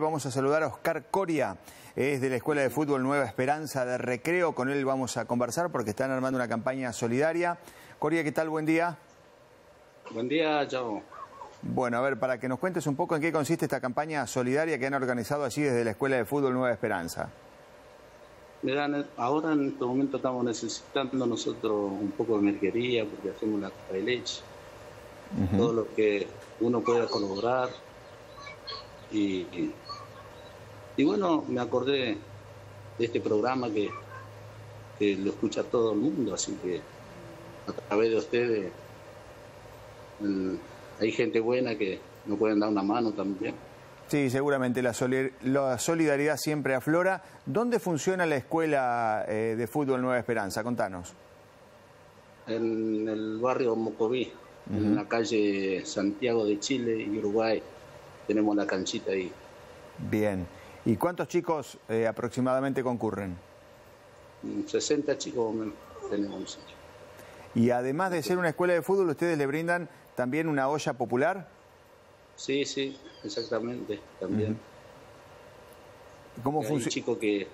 Vamos a saludar a Oscar Coria, es de la Escuela de Fútbol Nueva Esperanza de Recreo. Con él vamos a conversar porque están armando una campaña solidaria. Coria, ¿qué tal? Buen día. Buen día, chao. Bueno, a ver, para que nos cuentes un poco en qué consiste esta campaña solidaria que han organizado allí desde la Escuela de Fútbol Nueva Esperanza. Mirá, ahora en este momento estamos necesitando nosotros un poco de merquería porque hacemos la copa de leche. Todo lo que uno pueda colaborar. Y, y, bueno, me acordé de este programa que, que lo escucha todo el mundo, así que a través de ustedes el, hay gente buena que nos pueden dar una mano también. Sí, seguramente la, solidaridad siempre aflora. ¿Dónde funciona la escuela eh, de fútbol Nueva Esperanza? Contanos. En el barrio Mocoví, en la calle Santiago de Chile y Uruguay. Tenemos la canchita ahí. Bien. ¿Y cuántos chicos eh, aproximadamente concurren? 60 mm, chicos tenemos. Y además de ser una escuela de fútbol, ¿ustedes le brindan también una olla popular? Sí, sí, exactamente, también. ¿Cómo funciona? Hay chicos que,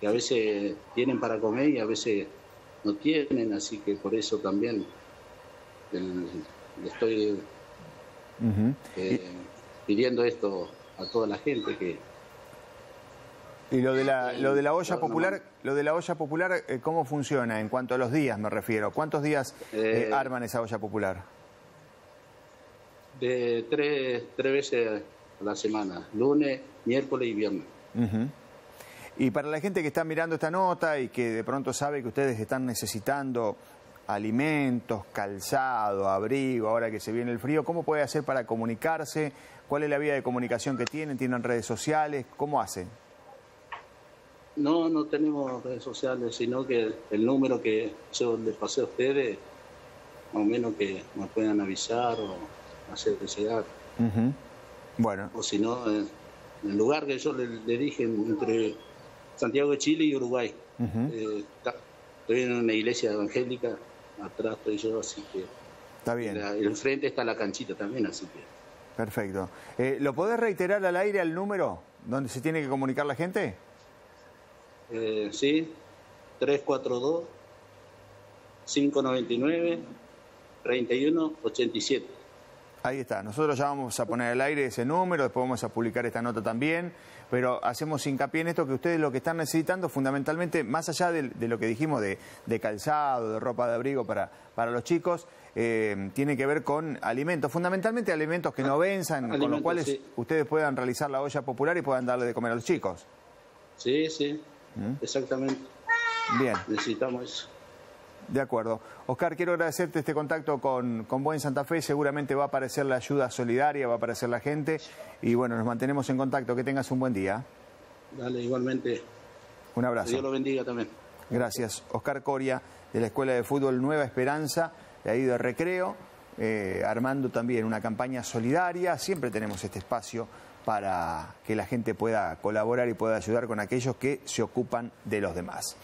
que a veces tienen para comer y a veces no tienen, así que por eso también le estoy eh, pidiendo esto a toda la gente que y lo de la, lo de la olla popular, lo de la olla popular, eh, ¿cómo funciona en cuanto a los días me refiero? ¿Cuántos días eh, arman esa olla popular? de tres, tres veces a la semana, lunes, miércoles y viernes. Y para la gente que está mirando esta nota y que de pronto sabe que ustedes están necesitando alimentos, calzado, abrigo, ahora que se viene el frío, ¿cómo puede hacer para comunicarse? ¿Cuál es la vía de comunicación que tienen? ¿Tienen redes sociales? ¿Cómo hacen? No, no tenemos redes sociales, sino que el número que yo les pasé a ustedes, más o menos que nos puedan avisar o hacer llegar. Bueno. O si no, en el lugar que yo le, dije, entre Santiago de Chile y Uruguay. Eh, estoy en una iglesia evangélica, atrás estoy yo, así que... Está bien. el frente está la canchita también, así que... Perfecto. Eh, ¿Lo podés reiterar al aire al número donde se tiene que comunicar la gente? Eh, sí, 342 599 3187. Ahí está, nosotros ya vamos a poner al aire ese número, después vamos a publicar esta nota también, pero hacemos hincapié en esto que ustedes lo que están necesitando fundamentalmente, más allá de, lo que dijimos de, calzado, de ropa de abrigo para, para los chicos, eh, tiene que ver con alimentos, fundamentalmente alimentos que no venzan, con los cuales ustedes puedan realizar la olla popular y puedan darle de comer a los chicos. Sí, sí, ¿Mm? exactamente. Bien. Necesitamos eso. De acuerdo. Oscar, quiero agradecerte este contacto con, con Buen Santa Fe. Seguramente va a aparecer la ayuda solidaria, va a aparecer la gente. Y bueno, nos mantenemos en contacto. Que tengas un buen día. Dale, igualmente. Un abrazo. Dios lo bendiga también. Gracias. Oscar Coria, de la Escuela de Fútbol Nueva Esperanza, de ahí de Recreo, eh, armando también una campaña solidaria. Siempre tenemos este espacio para que la gente pueda colaborar y pueda ayudar con aquellos que se ocupan de los demás.